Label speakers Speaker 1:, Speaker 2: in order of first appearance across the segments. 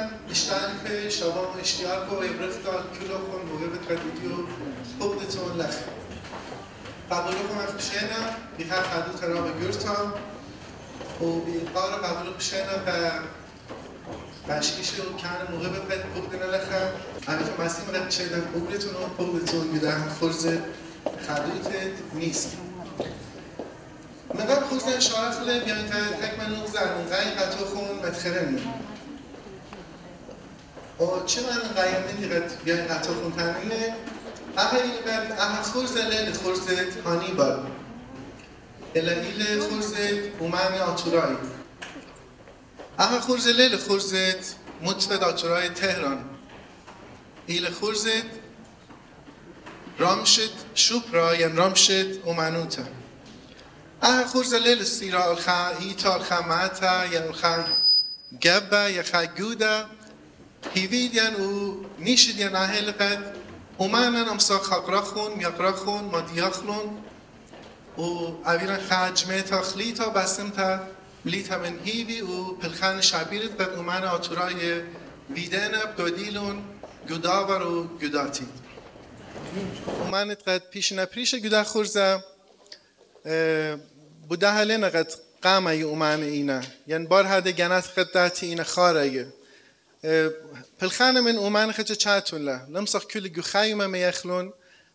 Speaker 1: Lieder Nisan gestalke, Shalom اشتیاق و ابرفتال کلوکن موهبت قدیدیو حبتون لخ قبولكم أخشينا بها خدو تراب جرتا وبقارة قبولك بشينا ب بشکیش و کان موقع به قد بودن لخم اما تو مسیم رد چیدن قبولتون و قبولتون بیدن خرز خدوتت نیست. مقام خرز اشاره خله بیان تک منو زرمون غی قطو خون مدخرن و چه من غیم نمیقد بیان قطو خون تنینه اما این بعد اما خرز لیل خرزت هانی بار. الهیل خرزت اومن آتورایی اما خرز لیل خرزت متفد آتورای تهران. ایل خرزت رامشت شوپرا ین رامشت اومنوتا. اما خرز لیل سیرا الخا ایتا الخماتا ین الخا گبا یخا هیوید ین او نیشد ین اهل قد اومنن امسا خاقراخون میقراخون مادیاخلون و اویرا خجمه تا خلیتا بسم تا ملیتا من هیوی و پلخان شبیرت قد اومن آتورای ویدنب گودیلون گداور و گداتی اومنت قد پیش نپریش گدا خورزه بوده هلین قد قامه اومن اینه یعنی بار هده گنت قد داتی اینه خاره پلخان من اومن خجه چاتون له. نمسخ جو خايمة ما يخلون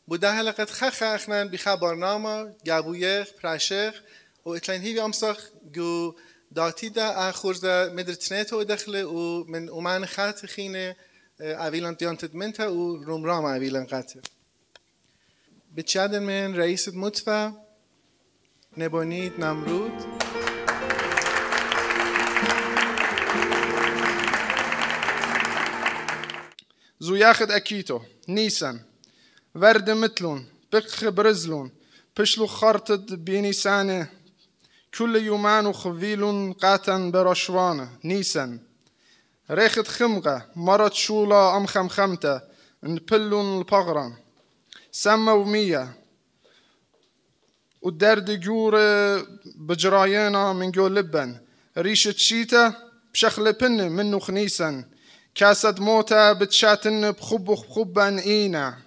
Speaker 1: بوده هلقت خخ اخنان بخا برنامه گابویخ پراشخ. و اتلين هيوي امسخ جو داتي دا اخورزا مدرتنيتو دخله و من اومان خات خينه اويلان ديانتد منتا و رومرام اويلان قاتل بتشادن من رئيس متفى نبونيد نمرود.
Speaker 2: زو ياخد أكيتو نيسان ورد متلون بقخ برزلون بشلو خرطد بنيسانه كل يومان خفيل قاتن برشوانه نيسان ريخت خمغة مرت شولا أم خمخمتة نبلون البغران سما ومية والدرد جور بجرايانا من جو لبن. ريشة شيتا بشخل بن منو خنيسا كاسد موتا بتشاتن بخب بخبا إينا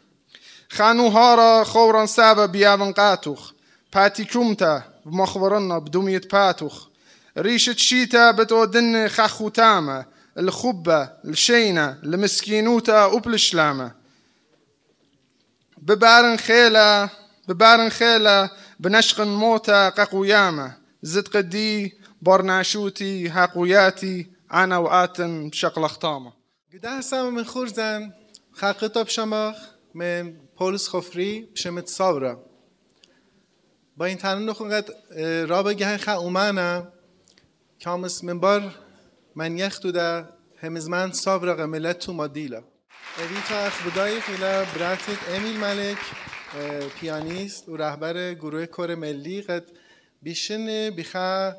Speaker 2: خانو هارا خورا سابا بيابن قاتوخ. باتي كومتا بمخبرنا بدمية باتوخ ريشة شيتا بتودن خاخو تاما الخبة الشينة المسكينوتا وبلشلامة ببارن خيلة ببارن خيلة بنشقن موتا قاقويامة زد قدي برناشوتي هاقوياتي أنا وآتن بشقل اختامه
Speaker 1: هستم من خورزن خلقتا بشماخ من پولس خفری بشمت ساورا با این تنون نخونگت را بگه خا اومنم کامس من بار من یخ ده همزمن ساورا غملت تو مادیلا اویتا اخ بودای خیلا براتت امیل ملک پیانیست و رهبر گروه کور ملی قد بیشن بیخا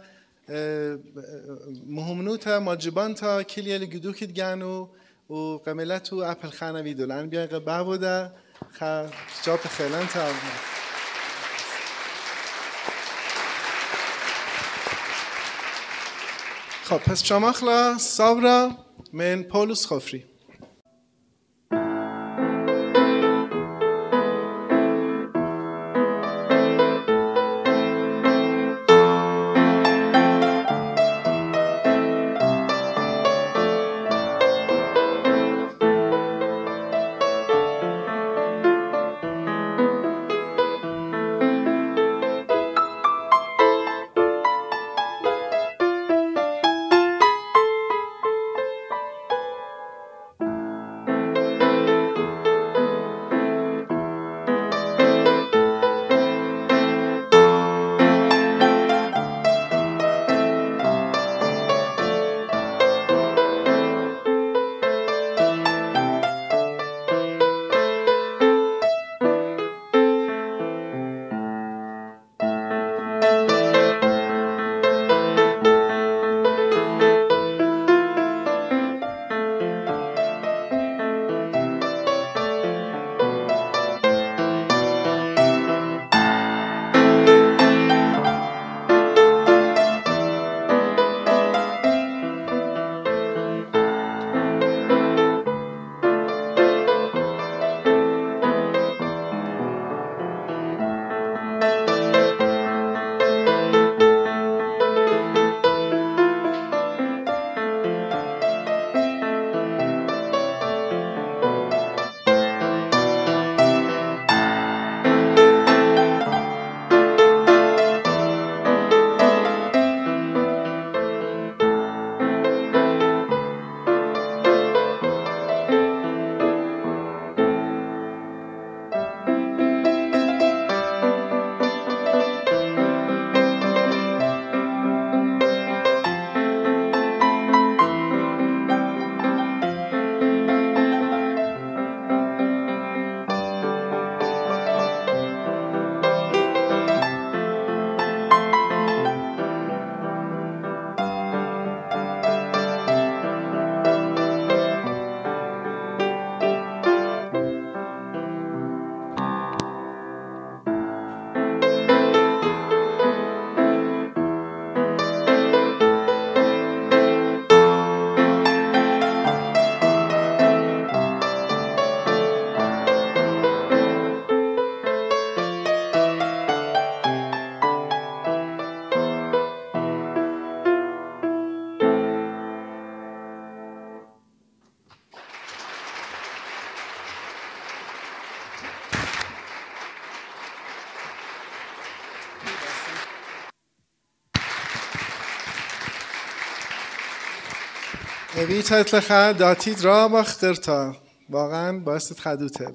Speaker 1: مهمنوتا ماجبانتا کلیل گدوکت گانو و قملت و اپل خانه ویدولن بیای قبه بوده خا جاب خیلن تا خب پس شما خلا سابرا من پولوس خفری. اویتت لخ داتید را باخترتا واقعا باعث خدوته